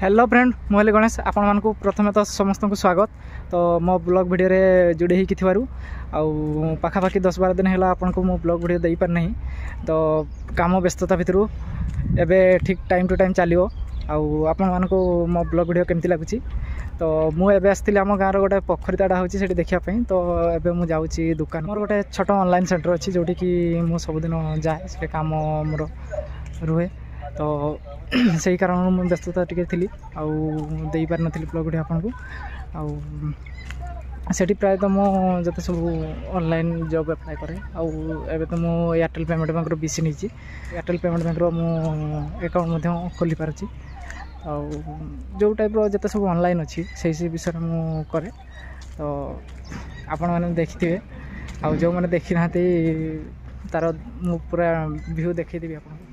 hello friend मुझे गणेश आपण मूँ प्रथम तो समस्त को स्वागत तो मो ब्लग भिडियो जोड़े ही आखापाखि दस बार दिन है आपन मो ब्लग भिडियो दे पार नहीं तो कम व्यस्तता भितर एवं ठीक टाइम टू टाइम चलो ଆଉ ଆପଣମାନଙ୍କୁ ମୋ ବ୍ଲଗ୍ ଭିଡ଼ିଓ କେମିତି ଲାଗୁଛି ତ ମୁଁ ଏବେ ଆସିଥିଲି ଆମ ଗାଁର ଗୋଟେ ପୋଖରୀତାଟା ହେଉଛି ସେଠି ଦେଖିବା ପାଇଁ ତ ଏବେ ମୁଁ ଯାଉଛି ଦୋକାନ ମୋର ଗୋଟେ ଛୋଟ ଅନଲାଇନ୍ ସେଣ୍ଟର ଅଛି ଯେଉଁଠିକି ମୁଁ ସବୁଦିନ ଯାଏ ସେଠି କାମ ମୋର ରୁହେ ତ ସେଇ କାରଣରୁ ମୁଁ ବ୍ୟସ୍ତତା ଟିକେ ଥିଲି ଆଉ ଦେଇପାରିନଥିଲି ବ୍ଲଗ୍ ଭିଡ଼ିଓ ଆପଣଙ୍କୁ ଆଉ ସେଠି ପ୍ରାୟତଃ ମୁଁ ଯେତେ ସବୁ ଅନଲାଇନ୍ ଜବ୍ ଆପ୍ଲାଏ କରେ ଆଉ ଏବେ ତ ମୁଁ ଏୟାରଟେଲ୍ ପେମେଣ୍ଟ ବ୍ୟାଙ୍କର ବି ସି ନେଇଛି ଏୟାରଟେଲ୍ ପେମେଣ୍ଟ ବ୍ୟାଙ୍କର ମୁଁ ଆକାଉଣ୍ଟ ମଧ୍ୟ ଖୋଲିପାରୁଛି ଆଉ ଯେଉଁ ଟାଇପ୍ର ଯେତେ ସବୁ ଅନଲାଇନ୍ ଅଛି ସେଇ ସେଇ ବିଷୟରେ ମୁଁ କରେ ତ ଆପଣମାନେ ଦେଖିଥିବେ ଆଉ ଯେଉଁମାନେ ଦେଖିନାହାନ୍ତି ତା'ର ମୁଁ ପୁରା ଭ୍ୟୁ ଦେଖେଇଦେବି ଆପଣଙ୍କୁ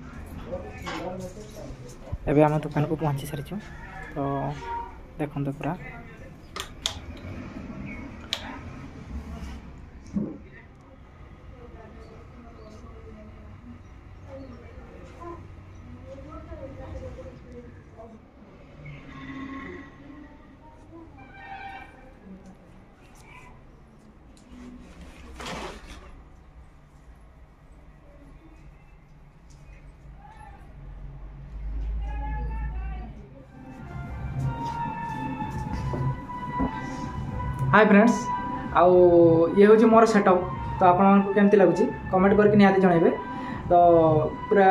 ଏବେ ଆମ ଦୋକାନକୁ ପହଞ୍ଚି ସାରିଛୁ ତ ଦେଖନ୍ତୁ ପୁରା ହାଏ ଫ୍ରେଣ୍ଡସ୍ ଆଉ ଇଏ ହେଉଛି ମୋର ସେଟଅପ୍ ତ ଆପଣମାନଙ୍କୁ କେମିତି ଲାଗୁଛି କମେଣ୍ଟ କରିକି ନିହାତି ଜଣାଇବେ ତ ପୁରା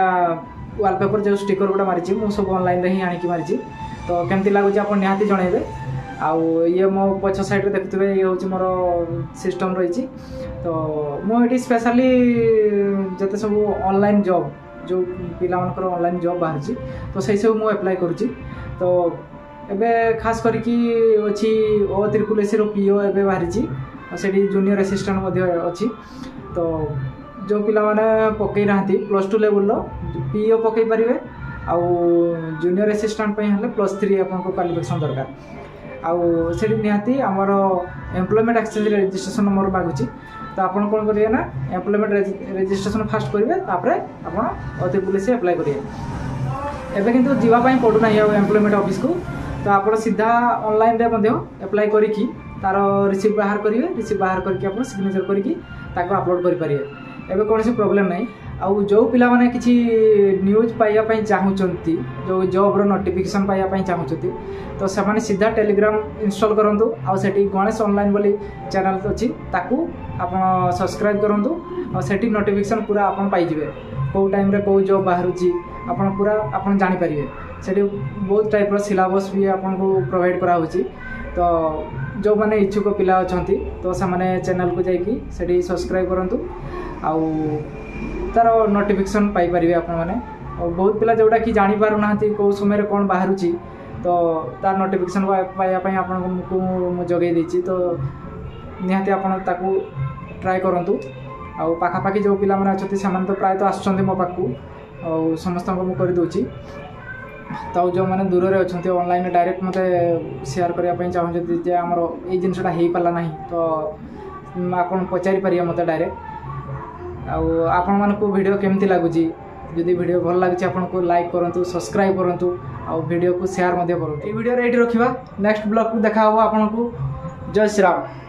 ୱାଲ୍ପେପର୍ ଯେଉଁ ଷ୍ଟିକର୍ ଗୁଡ଼ା ମାରିଛି ମୁଁ ସବୁ ଅନଲାଇନ୍ରେ ହିଁ ଆଣିକି ମାରିଛି ତ କେମିତି ଲାଗୁଛି ଆପଣ ନିହାତି ଜଣାଇବେ ଆଉ ଇଏ ମୋ ପଛ ସାଇଡ଼୍ରେ ଦେଖୁଥିବେ ଇଏ ହେଉଛି ମୋର ସିଷ୍ଟମ୍ ରହିଛି ତ ମୁଁ ଏଠି ସ୍ପେଶାଲି ଯେତେ ସବୁ ଅନଲାଇନ୍ ଜବ୍ ଯେଉଁ ପିଲାମାନଙ୍କର ଅନଲାଇନ୍ ଜବ୍ ବାହାରିଛି ତ ସେଇସବୁ ମୁଁ ଆପ୍ଲାଏ କରୁଛି ତ ଏବେ ଖାସ୍ କରିକି ଅଛି ଓ ପି ଓ ଏବେ ବାହାରିଛି ସେଠି ଜୁନିୟର ଆସିଷ୍ଟାଣ୍ଟ ମଧ୍ୟ ଅଛି ତ ଯେଉଁ ପିଲାମାନେ ପକାଇ ନାହାନ୍ତି ପ୍ଲସ୍ ଟୁ ଲେବୁଲ୍ର ଓ ପକାଇ ପାରିବେ ଆଉ ଜୁନିୟର ଆସିଷ୍ଟାଣ୍ଟ ପାଇଁ ହେଲେ ପ୍ଲସ୍ ଥ୍ରୀ ଆପଣଙ୍କ କ୍ୱାଲିଫିକେସନ୍ ଦରକାର ଆଉ ସେଠି ନିହାତି ଆମର ଏମ୍ପ୍ଲୟମେଣ୍ଟ ଏକ୍ସଚେଞ୍ଜ ରେଜିଷ୍ଟ୍ରେସନ୍ ନମ୍ବର ମାଗୁଛି ତ ଆପଣ କ'ଣ କରିବେ ନା ଏମ୍ପ୍ଲୟମେଣ୍ଟ ରେଜିଷ୍ଟ୍ରେସନ୍ ଫାଷ୍ଟ କରିବେ ତାପରେ ଆପଣ ଅତି ପୁଲିସ୍ ଆପ୍ଲାଏ କରିବେ ଏବେ କିନ୍ତୁ ଯିବା ପାଇଁ ପଡ଼ୁନାହିଁ ଆଉ ଏମ୍ପ୍ଲୟମେଣ୍ଟ ଅଫିସକୁ তো আপনার সিধা অনলাইনে আপ্লাই করি তার রিসিপ্ট বাহার করবে রিসিপ্ট বাহার করি আপনার সিগনেচর করি তাকে আপলোড করে পারে এবে কোণী প্রোবলেম নাই আউ যে পিলা মানে কিছু নিউজ পাইয়া পাই চাহুচন্তি যে জবর নোটিফিকেশন পাইয়া পাই চাহুচন্তি তো সেমানে সিধা টেলিগ্রাম ইনস্টল করন্তু আউ সেটি গণেশ অনলাইন বলি চ্যানেল অছি তাকু আপন সাবস্ক্রাইব করন্তু আউ সেটি নোটিফিকেশন পুরা আপন পাইজিবে কেউ টাইমরে কেউ জব বাহারুচি আপন পুরা আপন জানি পারিবে ସେଠି ବହୁତ ଟାଇପ୍ର ସିଲାବସ୍ ବି ଆପଣଙ୍କୁ ପ୍ରୋଭାଇଡ଼ କରାହେଉଛି ତ ଯେଉଁମାନେ ଇଚ୍ଛୁକ ପିଲା ଅଛନ୍ତି ତ ସେମାନେ ଚ୍ୟାନେଲ୍କୁ ଯାଇକି ସେଠି ସବସ୍କ୍ରାଇବ୍ କରନ୍ତୁ ଆଉ ତା'ର ନୋଟିଫିକେସନ୍ ପାଇପାରିବେ ଆପଣମାନେ ଆଉ ବହୁତ ପିଲା ଯେଉଁଟାକି ଜାଣିପାରୁନାହାନ୍ତି କେଉଁ ସମୟରେ କ'ଣ ବାହାରୁଛି ତ ତା'ର ନୋଟିଫିକେସନ୍ ପାଇବା ପାଇଁ ଆପଣଙ୍କୁ ମୁଁ ଯୋଗାଇ ଦେଇଛି ତ ନିହାତି ଆପଣ ତାକୁ ଟ୍ରାଏ କରନ୍ତୁ ଆଉ ପାଖାପାଖି ଯେଉଁ ପିଲାମାନେ ଅଛନ୍ତି ସେମାନେ ତ ପ୍ରାୟତଃ ଆସୁଛନ୍ତି ମୋ ପାଖକୁ ଆଉ ସମସ୍ତଙ୍କୁ ମୁଁ କରିଦେଉଛି ତାଉ ଯେଉଁମାନେ ଦୂରରେ ଅଛନ୍ତି ଅନଲାଇନ୍ରେ ଡାଇରେକ୍ଟ ମୋତେ ସେୟାର କରିବା ପାଇଁ ଚାହୁଁଛନ୍ତି ଯେ ଆମର ଏଇ ଜିନିଷଟା ହେଇପାରିଲା ନାହିଁ ତ ଆପଣ ପଚାରିପାରିବେ ମୋତେ ଡାଇରେକ୍ଟ ଆଉ ଆପଣମାନଙ୍କୁ ଭିଡ଼ିଓ କେମିତି ଲାଗୁଛି ଯଦି ଭିଡ଼ିଓ ଭଲ ଲାଗୁଛି ଆପଣଙ୍କୁ ଲାଇକ୍ କରନ୍ତୁ ସବସ୍କ୍ରାଇବ୍ କରନ୍ତୁ ଆଉ ଭିଡ଼ିଓକୁ ସେୟାର ମଧ୍ୟ କରନ୍ତୁ ଏଇ ଭିଡ଼ିଓରେ ଏଇଠି ରଖିବା ନେକ୍ସଟ ବ୍ଲଗ୍କୁ ଦେଖା ହେବ ଆପଣଙ୍କୁ ଜୟ ଶ୍ରୀରାମ